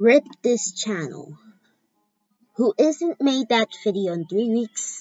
Rip this channel. Who isn't made that video in three weeks?